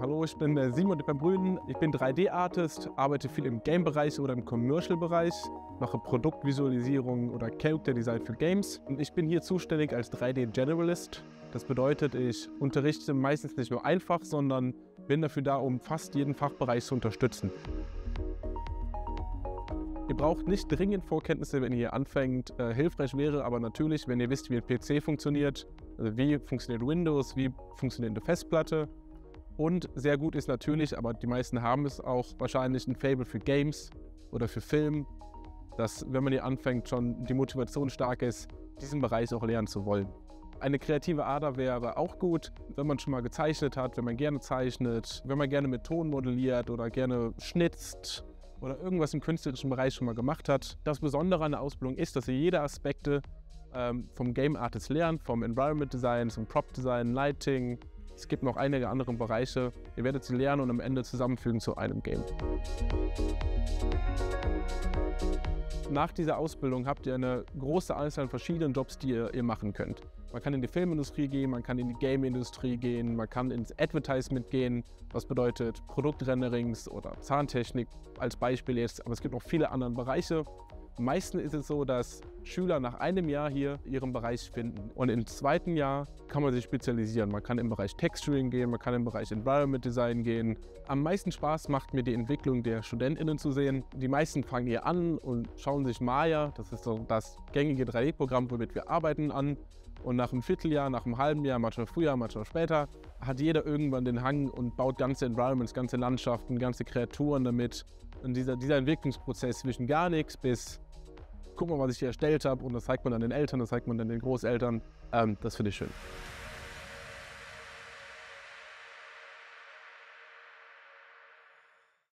Hallo, ich bin der Simon Brünen. Ich bin 3D-Artist, arbeite viel im Game-Bereich oder im Commercial-Bereich, mache Produktvisualisierung oder Character-Design für Games. Und ich bin hier zuständig als 3D-Generalist. Das bedeutet, ich unterrichte meistens nicht nur einfach, sondern bin dafür da, um fast jeden Fachbereich zu unterstützen. Ihr braucht nicht dringend Vorkenntnisse, wenn ihr anfängt. Äh, hilfreich wäre aber natürlich, wenn ihr wisst, wie ein PC funktioniert, also wie funktioniert Windows, wie funktioniert eine Festplatte. Und sehr gut ist natürlich, aber die meisten haben es auch wahrscheinlich ein Fable für Games oder für Film, dass, wenn man hier anfängt, schon die Motivation stark ist, diesen Bereich auch lernen zu wollen. Eine kreative Ader wäre auch gut, wenn man schon mal gezeichnet hat, wenn man gerne zeichnet, wenn man gerne mit Ton modelliert oder gerne schnitzt oder irgendwas im künstlerischen Bereich schon mal gemacht hat. Das Besondere an der Ausbildung ist, dass ihr jede Aspekte ähm, vom Game Artist lernt, vom Environment Design zum Prop Design, Lighting. Es gibt noch einige andere Bereiche. Ihr werdet sie lernen und am Ende zusammenfügen zu einem Game. Nach dieser Ausbildung habt ihr eine große Anzahl an verschiedenen Jobs, die ihr, ihr machen könnt. Man kann in die Filmindustrie gehen, man kann in die Game-Industrie gehen, man kann ins Advertisement gehen, was bedeutet Produktrenderings oder Zahntechnik als Beispiel jetzt. Aber es gibt noch viele andere Bereiche. Meistens ist es so, dass Schüler nach einem Jahr hier ihren Bereich finden. Und im zweiten Jahr kann man sich spezialisieren. Man kann im Bereich Texturing gehen, man kann im Bereich Environment Design gehen. Am meisten Spaß macht mir die Entwicklung der StudentInnen zu sehen. Die meisten fangen hier an und schauen sich Maya, das ist so das gängige 3D-Programm, womit wir arbeiten, an. Und nach einem Vierteljahr, nach einem halben Jahr, manchmal früher, manchmal später, hat jeder irgendwann den Hang und baut ganze Environments, ganze Landschaften, ganze Kreaturen damit. Und dieser, dieser Entwicklungsprozess zwischen gar nichts bis guck mal, was ich hier erstellt habe und das zeigt man dann den Eltern, das zeigt man dann den Großeltern. Ähm, das finde ich schön.